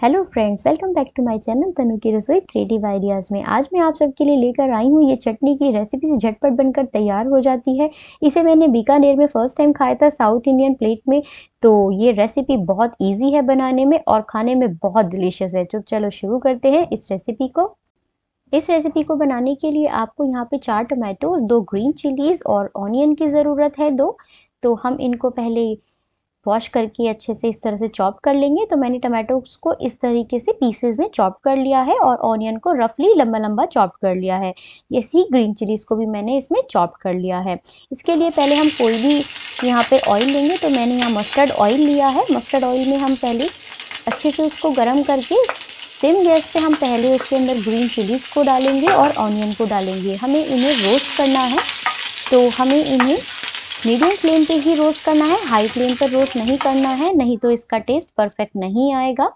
Hello friends welcome back to my channel Tanu की रसोई creative ideas में। आज मैं आप सबके लिए लेकर आई हूँ, ये चटनी की रेसिपी जो झटपट बनकर तैयार हो जाती है। इसे मैंने बीकानेर में फ़र्स्ट टाइम खाया था साउथ इंडियन प्लेट में। तो ये रेसिपी बहुत ईजी है बनाने में और खाने में बहुत डिलीशियस है। तो चलो शुरू करते हैं इस रेसिपी को। इस रेसिपी को बनाने के लिए आपको यहाँ पे चार टमाटोज दो ग्रीन चिलीज़ और ऑनियन की ज़रूरत है दो। तो हम इनको पहले वॉश करके अच्छे से इस तरह से चॉप कर लेंगे। तो मैंने टमाटोज को इस तरीके से पीसेस में चॉप कर लिया है और ऑनियन को रफली लंबा लंबा चॉप कर लिया है। ये सी ग्रीन चिलीज़ को भी मैंने इसमें चॉप कर लिया है। इसके लिए पहले हम कोई भी यहाँ पे ऑयल लेंगे। तो मैंने यहाँ मस्टर्ड ऑयल लिया है। मस्टर्ड ऑयल में हम पहले अच्छे से उसको गर्म करके सेम गैस पे हम पहले उसके अंदर ग्रीन चिलीज़ को डालेंगे और ऑनियन को डालेंगे। हमें इन्हें रोस्ट करना है। तो हमें इन्हें मीडियम फ्लेम पे ही रोस्ट करना है, हाई फ्लेम पर रोस्ट नहीं करना है, नहीं तो इसका टेस्ट परफेक्ट नहीं आएगा।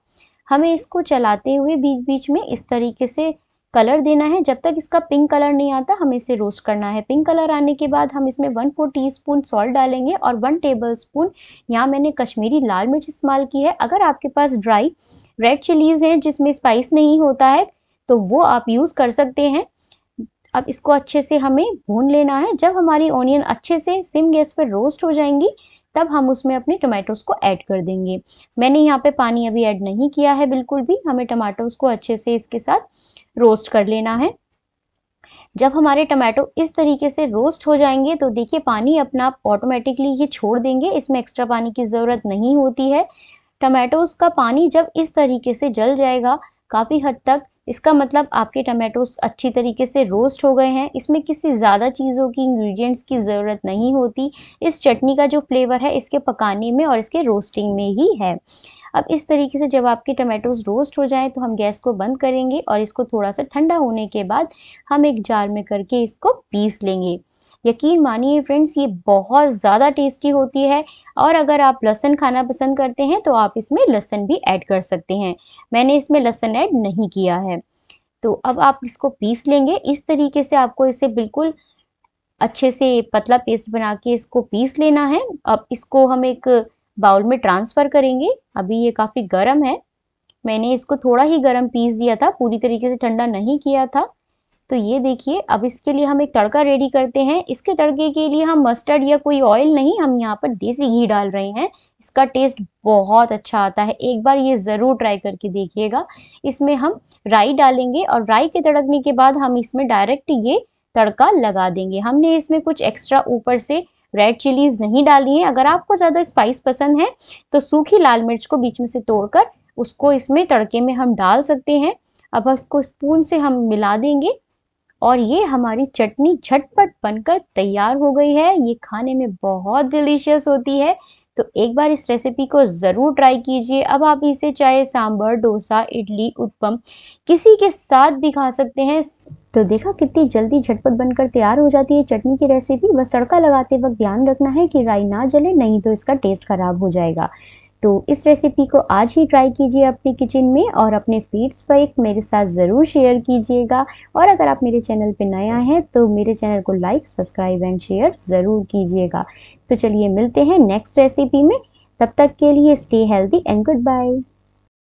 हमें इसको चलाते हुए बीच बीच में इस तरीके से कलर देना है। जब तक इसका पिंक कलर नहीं आता, हमें इसे रोस्ट करना है। पिंक कलर आने के बाद हम इसमें one four teaspoon salt डालेंगे और वन टेबल स्पून यहाँ मैंने कश्मीरी लाल मिर्च इस्तेमाल की है। अगर आपके पास ड्राई रेड चिलीज़ हैं जिसमें स्पाइस नहीं होता है तो वो आप यूज़ कर सकते हैं। अब इसको अच्छे से हमें भून लेना है। जब हमारी ऑनियन अच्छे से सिम गैस पर रोस्ट हो जाएँगी, तब हम उसमें अपने टमाटोज को ऐड कर देंगे। मैंने यहाँ पे पानी अभी ऐड नहीं किया है बिल्कुल भी। हमें टमाटोज को अच्छे से इसके साथ रोस्ट कर लेना है। जब हमारे टमाटो इस तरीके से रोस्ट हो जाएँगे तो देखिए पानी अपना आप ऑटोमेटिकली ये छोड़ देंगे। इसमें एक्स्ट्रा पानी की ज़रूरत नहीं होती है। टमाटोज का पानी जब इस तरीके से जल जाएगा, काफ़ी हद तक इसका मतलब आपके टमाटोस अच्छी तरीके से रोस्ट हो गए हैं। इसमें किसी ज़्यादा चीज़ों की इंग्रेडिएंट्स की ज़रूरत नहीं होती। इस चटनी का जो फ्लेवर है, इसके पकाने में और इसके रोस्टिंग में ही है। अब इस तरीके से जब आपके टमाटोज रोस्ट हो जाएँ तो हम गैस को बंद करेंगे और इसको थोड़ा सा ठंडा होने के बाद हम एक जार में करके इसको पीस लेंगे। यकीन मानिए फ्रेंड्स ये बहुत ज़्यादा टेस्टी होती है और अगर आप लहसन खाना पसंद करते हैं तो आप इसमें लहसन भी ऐड कर सकते हैं। मैंने इसमें लहसन ऐड नहीं किया है। तो अब आप इसको पीस लेंगे। इस तरीके से आपको इसे बिल्कुल अच्छे से पतला पेस्ट बना के इसको पीस लेना है। अब इसको हम एक बाउल में ट्रांसफ़र करेंगे। अभी ये काफ़ी गर्म है। मैंने इसको थोड़ा ही गर्म पीस दिया था। पूरी तरीके से ठंडा नहीं किया था। तो ये देखिए, अब इसके लिए हम एक तड़का रेडी करते हैं। इसके तड़के के लिए हम मस्टर्ड या कोई ऑयल नहीं, हम यहाँ पर देसी घी डाल रहे हैं। इसका टेस्ट बहुत अच्छा आता है। एक बार ये ज़रूर ट्राई करके देखिएगा। इसमें हम राई डालेंगे और राई के तड़कने के बाद हम इसमें डायरेक्ट ये तड़का लगा देंगे। हमने इसमें कुछ एक्स्ट्रा ऊपर से रेड चिलीज नहीं डाली है। अगर आपको ज़्यादा स्पाइस पसंद है तो सूखी लाल मिर्च को बीच में से तोड़कर उसको इसमें तड़के में हम डाल सकते हैं। अब इसको स्पून से हम मिला देंगे। और ये हमारी चटनी झटपट बनकर तैयार हो गई है। ये खाने में बहुत डिलीशियस होती है। तो एक बार इस रेसिपी को ज़रूर ट्राई कीजिए। अब आप इसे चाहे सांभर, डोसा, इडली, उत्पम, किसी के साथ भी खा सकते हैं। तो देखा कितनी जल्दी झटपट बनकर तैयार हो जाती है चटनी की रेसिपी बस तड़का लगाते वक्त ध्यान रखना है कि राई ना जले, नहीं तो इसका टेस्ट खराब हो जाएगा। तो इस रेसिपी को आज ही ट्राई कीजिए अपने किचन में और अपने फीड्स पर एक मेरे साथ ज़रूर शेयर कीजिएगा। और अगर आप मेरे चैनल पर नया हैं तो मेरे चैनल को लाइक सब्सक्राइब एंड शेयर ज़रूर कीजिएगा। तो चलिए मिलते हैं नेक्स्ट रेसिपी में। तब तक के लिए stay healthy and good bye